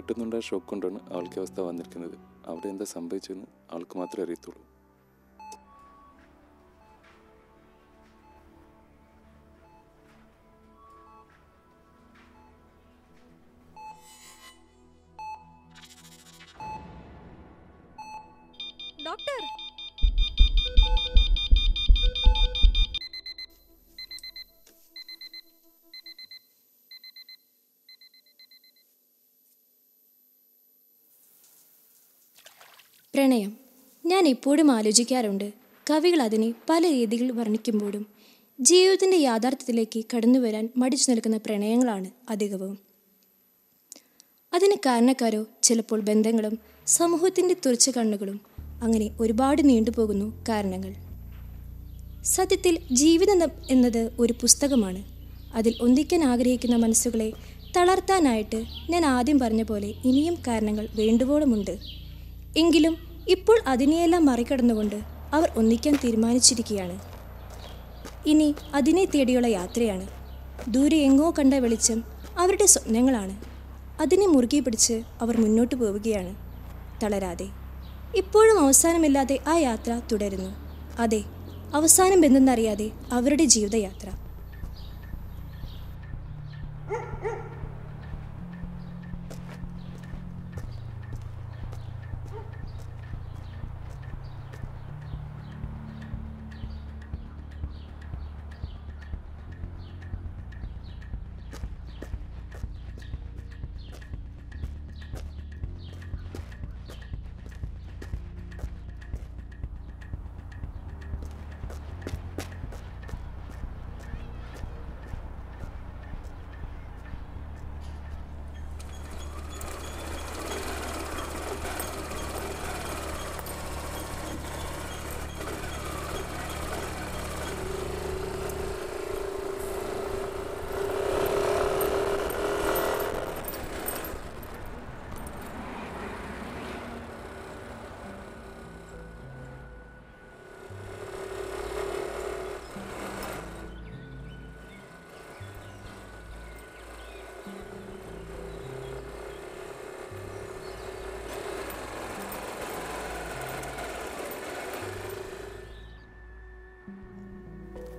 പെട്ടെന്നുണ്ടായ ഷോക്ക് കൊണ്ടാണ് അവൾക്ക് അവസ്ഥ വന്നിരിക്കുന്നത്. അവിടെ എന്താ സംഭവിച്ചതെന്ന് അവൾക്ക് മാത്രമേ അറിയത്തുള്ളൂ. പ്രണയം. ഞാൻ എപ്പോഴും ആലോചിക്കാറുണ്ട്. കവികൾ അതിനെ പല രീതിയിൽ വർണിക്കുമ്പോഴും ജീവിതത്തിന്റെ യാഥാർത്ഥ്യത്തിലേക്ക് കടന്നു വരാൻ മടിച്ചു നിൽക്കുന്ന പ്രണയങ്ങളാണ് അധികവും. അതിന് കാരണക്കാരോ ചിലപ്പോൾ ബന്ധങ്ങളും സമൂഹത്തിന്റെ തുറച്ച കണ്ണുകളും അങ്ങനെ ഒരുപാട് നീണ്ടുപോകുന്നു കാരണങ്ങൾ. സത്യത്തിൽ ജീവിതം എന്നത് ഒരു പുസ്തകമാണ്. അതിൽ ഒന്നിക്കാൻ ആഗ്രഹിക്കുന്ന മനസ്സുകളെ തളർത്താനായിട്ട് ഞാൻ ആദ്യം പറഞ്ഞ പോലെ ഇനിയും കാരണങ്ങൾ വേണ്ടുവോളമുണ്ട്. എങ്കിലും ഇപ്പോൾ അതിനെയെല്ലാം മറികടന്നുകൊണ്ട് അവർ ഒന്നിക്കാൻ തീരുമാനിച്ചിരിക്കുകയാണ്. ഇനി അതിനെ തേടിയുള്ള യാത്രയാണ്. ദൂരെ എങ്ങോ കണ്ട വെളിച്ചം അവരുടെ സ്വപ്നങ്ങളാണ്. അതിനെ മുറുകെ പിടിച്ച് അവർ മുന്നോട്ട് പോവുകയാണ്. തളരാതെ. ഇപ്പോഴും അവസാനമില്ലാതെ ആ യാത്ര തുടരുന്നു. അതെ അവസാനം എന്തെന്നറിയാതെ അവരുടെ ജീവിതയാത്ര.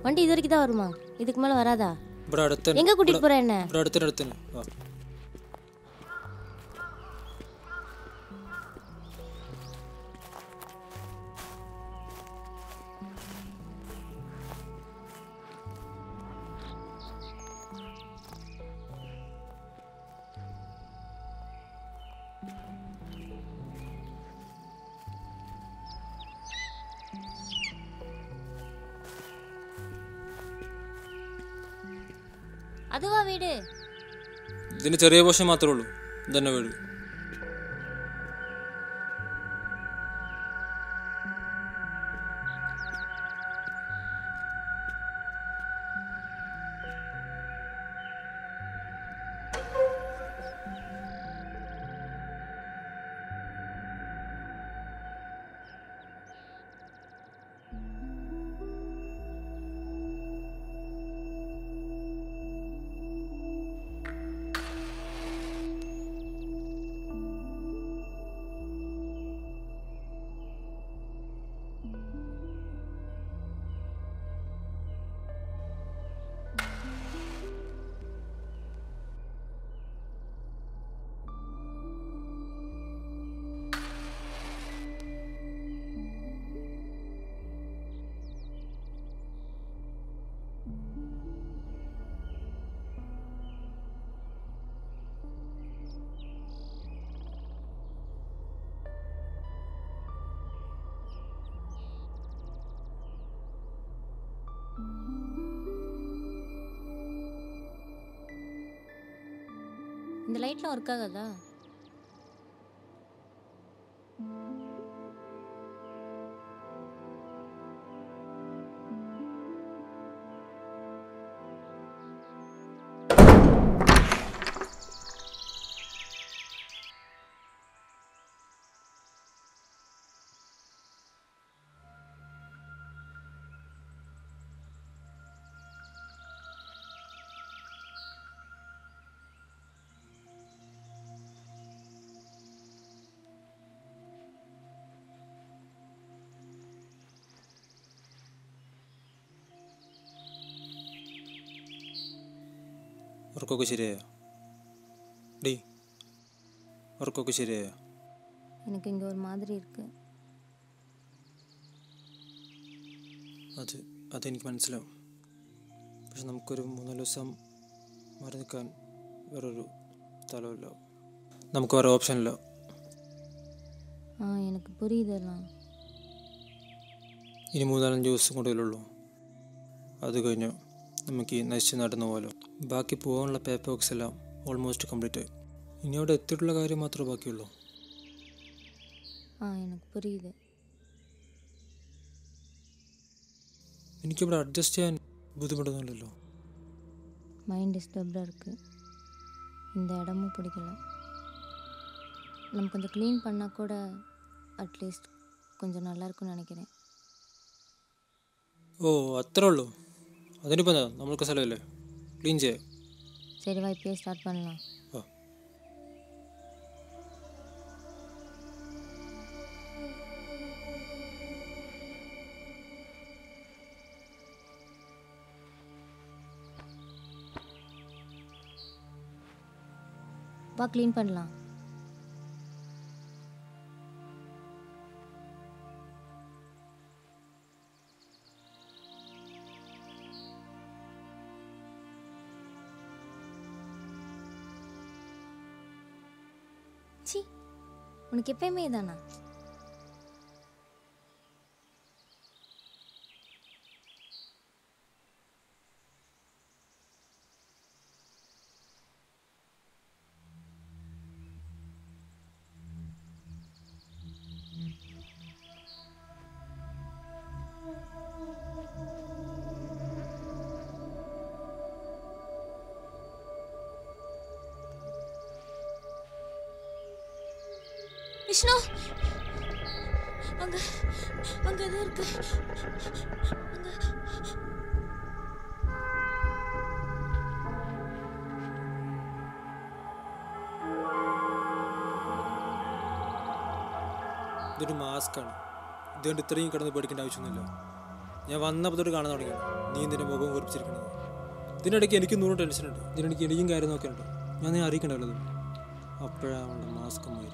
வண்டி இது வரைக்கும் தான் வருமா? இதுக்கு மேலே வராதா? எங்கே கூட்டிகிட்டு போகிறேன் என்ன? അതുവാ വീട്. ഇതിന് ചെറിയ പോഷൻ മാത്രമേ ഉള്ളൂ. ഇതന്നെ വീട്. இந்த லைட்லாம் ஒர்க் ஆகாதா? ഉറക്കമൊക്കെ ശരിയായോ? ഡി ഉറക്കമൊക്കെ ശരിയായോ? എനിക്ക് ഇങ്ങനെ ഒരു മാതിരി അത് അതെനിക്ക് മനസ്സിലാവും. പക്ഷെ നമുക്കൊരു മൂന്നാൽ ദിവസം മാറി നിൽക്കാൻ വേറൊരു സ്ഥലമില്ല നമുക്ക് വേറെ ഓപ്ഷൻ ആ എനിക്ക് പുരിയതല്ല ഇനി മൂന്നാലഞ്ച് ദിവസം കൂടുതലുള്ളൂ അത് കഴിഞ്ഞ് നമുക്ക് നശിച്ച് നടന്നു പോലോ ബാക്കി പോകാനുള്ള പേപ്പർ വർക്ക്സ് എല്ലാം ഓൾമോസ്റ്റ് കംപ്ലീറ്റ് ആയി ഇനി അവിടെ എത്തിയിട്ടുള്ള കാര്യം മാത്രമേ ബാക്കിയുള്ളൂ ஆ எனக்கு புரியுது എനിക്കിവിടെ അഡ്ജസ്റ്റ് ചെയ്യാൻ ബുദ്ധിമുട്ടൊന്നുമില്ലല്ലോ மைண்ட் டிஸ்டர்ப்டாக இருக்குது இந்த இடமும் பிடிக்கல நம்ம கொஞ்சம் க்ளீன் பண்ணால் கூட அட்லீஸ்ட் கொஞ்சம் நல்லா இருக்கும்னு நினைக்கிறேன் ഓ അത്രേ ഉള്ളൂ അതിനിപ്പോൾ എന്താ നമ്മൾക്ക് സ്ഥലമല്ലേ க்ளீன் செய் சரி வா ஸ்டார்ட் பண்ணலாம். வா க்ளீன் பண்ணலாம். எப்பயுமே தானா விஷ்ணு அங்க அங்க எதோ இருக்கு அங்க ഇതൊരു മാസ്കാണ് ഇതുകൊണ്ട് ഇത്രയും കിടന്ന് പേടിക്കേണ്ട ആവശ്യമൊന്നുമില്ല ഞാൻ വന്നപ്പോൾ തൊട്ട് കാണാൻ തുടങ്ങിയാണ് നീ ഇതിൻ്റെ മുഖം കുറിപ്പിച്ചിരിക്കുന്നത് ഇതിനിടയ്ക്ക് എനിക്ക് നൂറ് ടെൻഷനുണ്ട് ഇതിനിടയ്ക്ക് എനിക്കും കാര്യം നോക്കാനുണ്ട് ഞാൻ നീ അറിയിക്കണ്ടല്ലോ അപ്പോഴാണ് അവളുടെ മാസ്ക് പോയി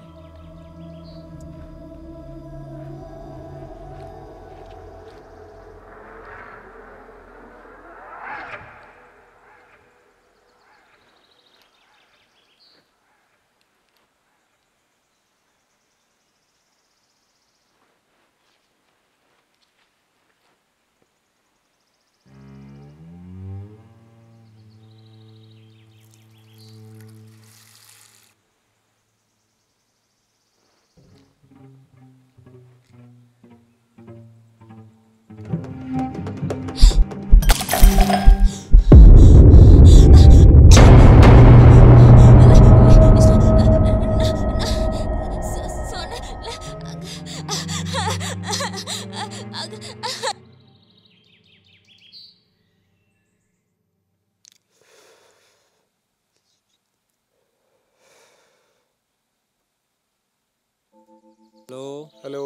ഹലോ. ഹലോ.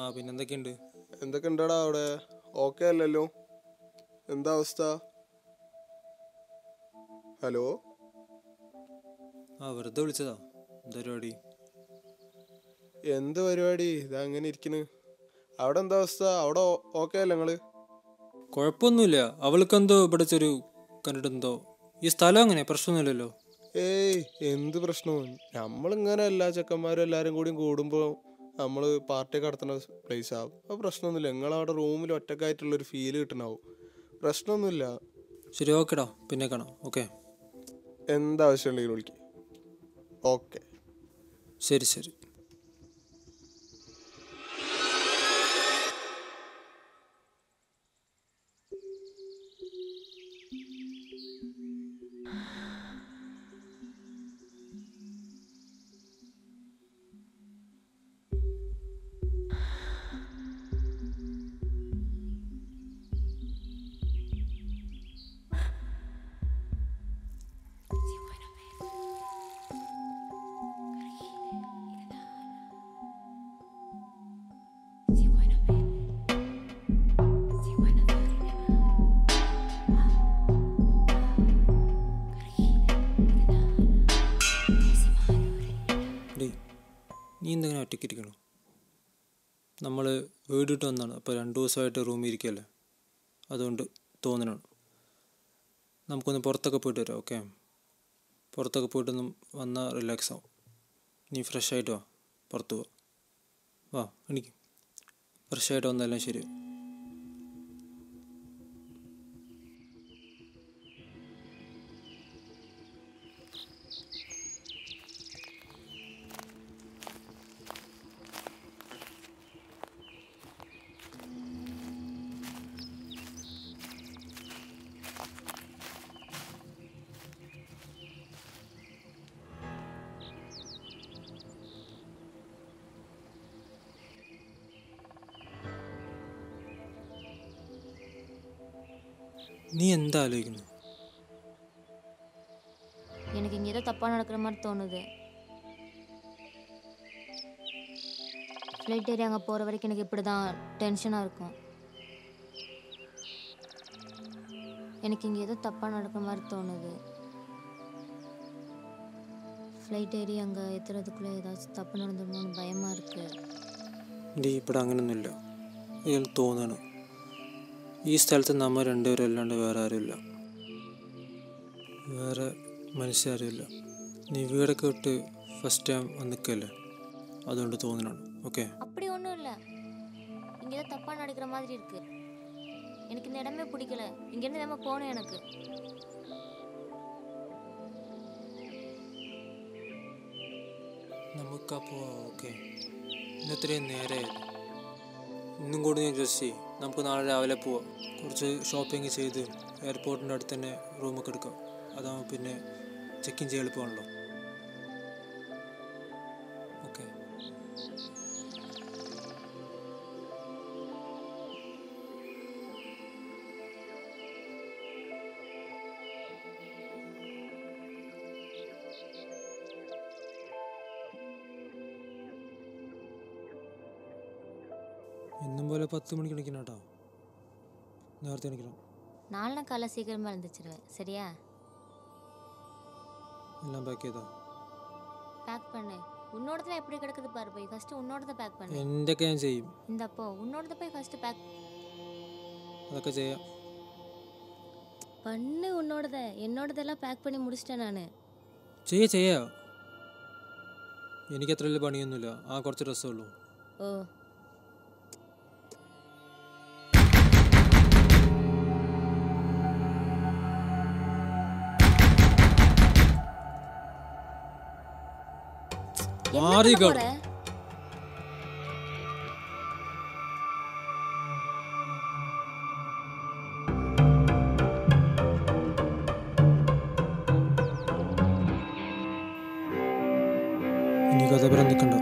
ആ പിന്നെ എന്തൊക്കെയുണ്ട്? എന്തൊക്കെ ഉണ്ടടാ അവിടെ? ഓക്കെ അല്ലല്ലോ. എന്താ അവസ്ഥ? ഹലോ. ആ വെറുതെ വിളിച്ചതാ. എന്താ പരിപാടി? എന്ത് പരിപാടി? ഇതാ അങ്ങനെ ഇരിക്കണ്. അവിടെ എന്താ അവസ്ഥ? അവിടെ ഓക്കെ അല്ലേ നിങ്ങൾ? കുഴപ്പമൊന്നുമില്ല. അവൾക്കെന്തോ ഇവിടെ ചെറിയ കണ്ടിട്ടെന്തോ. ഈ സ്ഥലം അങ്ങനെ പ്രശ്നമൊന്നുമില്ലല്ലോ. ഏയ് എന്ത് പ്രശ്നവും. നമ്മളിങ്ങനെ എല്ലാ ചെക്കന്മാരും എല്ലാവരും കൂടി കൂടുമ്പോൾ നമ്മൾ പാർട്ടി കടത്തുന്ന പ്ലേസ് ആവും അപ്പോൾ പ്രശ്നമൊന്നുമില്ല. നിങ്ങളവിടെ റൂമിൽ ഒറ്റക്കായിട്ടുള്ളൊരു ഫീൽ കിട്ടണാവും പ്രശ്നമൊന്നുമില്ല. ശരി ഓക്കെടാ പിന്നെ കാണാം. ഓക്കെ എന്താവശ്യമുണ്ടെങ്കിലും വിളിക്കും. ഓക്കെ ശരി ശരി. ഒറ്റയ്ക്ക് നമ്മൾ വീടിട്ട് വന്നാണ്. അപ്പോൾ രണ്ട് ദിവസമായിട്ട് റൂമിൽ ഇരിക്കുകയല്ലേ അതുകൊണ്ട് തോന്നണം നമുക്കൊന്ന് പുറത്തൊക്കെ പോയിട്ട് വരാം ഓക്കെ പുറത്തൊക്കെ പോയിട്ടൊന്ന് വന്നാൽ റിലാക്സ് ആവും. നീ ഫ്രഷ് ആയിട്ട് വാ പുറത്ത് പോവാ വാ എനിക്ക് ഫ്രഷ് ആയിട്ട് വന്നെല്ലാം ശരി. നീ എന്താ ആലോചിക്കുന്നു? എനിക്ക് ഇങ്ങനെ തപ്പാ നടക്കുന്ന മാതിരി തോന്നുന്നത്. ഫ്ലൈറ്റ് ഏരിയ അങ്ങ് പോകുന്ന വരയ്ക്ക് എനിക്ക് ഇപ്പോഴതാ ടെൻഷനാ ഇരിക്കും. എനിക്ക് ഇങ്ങനെ തപ്പാ നടക്കുന്ന മാതിരി തോന്നുന്നത്. ഫ്ലൈറ്റ് ഏരിയ അങ്ങ് എത്ര അതുക്കുള്ള ഏതാച്ചും തപ്പ് നടന്നിരുന്നു ഭയമാർക്ക് ഇപ്പഴ അങ്ങനൊന്നുമില്ല. തോന്നണം. ഈ സ്ഥലത്ത് നമ്മൾ രണ്ടുപേരും അല്ലാണ്ട് വേറെ ആരുമില്ല വേറെ മനുഷ്യരുമില്ല നീ വീടൊക്കെ വിട്ട് ഫസ്റ്റ് ടൈം വന്നിക്കല്ലേ അതുകൊണ്ട് തോന്നണം ഓക്കെ அப்படி ஒன்றும் இல்லை இங்கே ஏதோ தப்பாக நடக்கிற மாதிரி இருக்கு எனக்கு இந்த இடமே பிடிக்கல இங்கேருந்து நம்ம போகணும் எனக்கு നമുക്കപ്പോൾ ഓക്കെ ഇന്ന് ഇത്രയും നേരമായില്ലേ ഇന്നും കൂടി ഞാൻ ജസ്റ്റ് ചെയ്യും നമുക്ക് നാളെ രാവിലെ പോവാം. കുറച്ച് ഷോപ്പിംഗ് ചെയ്ത് എയർപോർട്ടിന്റെ അടുത്ത് തന്നെ റൂമൊക്കെ എടുക്കാം. അതാകുമ്പോൾ പിന്നെ ചെക്ക് ഇൻ ചെയ്യാൻ എളുപ്പമാണല്ലോ. ഓക്കെ ഇന്നും പോലെ പത്ത് മണിക്ക് എണിക്കണം കേട്ടോ നേരത്തെ എണിക്കണം நாளை காலை சீக்கிரமாக எழுந்திரிச்சிருவேன் சரியா എല്ലാം പാക്ക് ചെയ്തോ பேக் பண்ணு உன்னோடதுல எப்படி கிடக்குது பாரு போய் ஃபர்ஸ்ட் உன்னோடத பேக் பண்ணு എന്തൊക്കെ ഞാൻ ചെയ്യും இந்த அப்போ உன்னோடத போய் ஃபர்ஸ்ட் பேக் അതൊക്കെ ചെയ്യാം பண்ணு உன்னோடத என்னோடதெல்லாம் பேக் பண்ணி முடிச்சிட்டேன் நான் ചെയ്യ ചെയ്യാ എനിക്ക് അത്ര വലിയ പണിയൊന്നുമില്ല ആ കുറച്ച് ഡ്രസ്സേ ഉള്ളൂ ஓ என்ன மாறி பண்ண போற? ഇനി കഥ പറയാൻ നിൽക്കണ്ട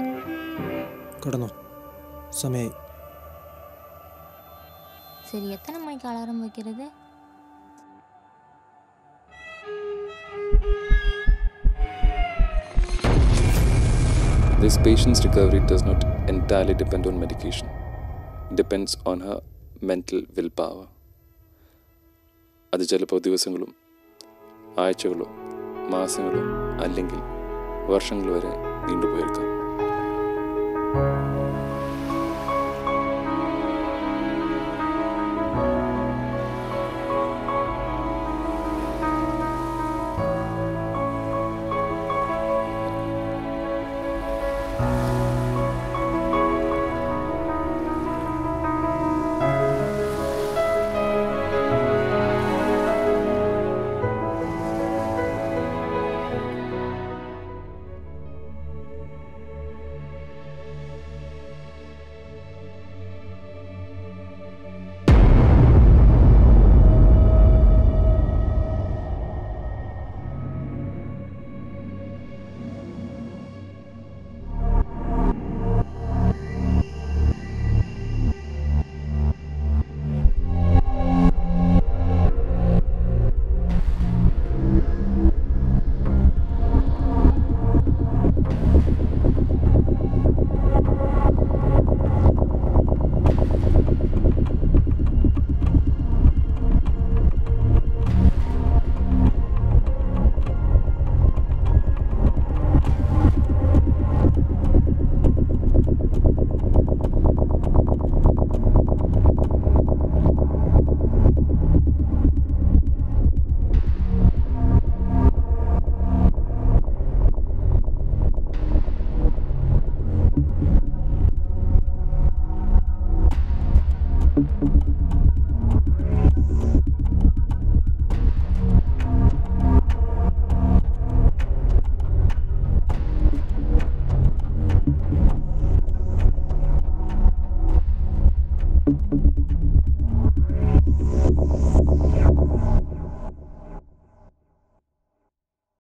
കിടന്നോ സമയായി சரி எத்தனை மணிக்கு அலாரம் வைக்கிறது This patient's recovery does not entirely depend on medication. It depends on her mental willpower. അത് ചിലപ്പോൾ ദിവസങ്ങളും ആഴ്ചകളോ മാസങ്ങളോ അല്ലെങ്കിൽ വർഷങ്ങൾ വരെ നീണ്ടുപോയേക്കാം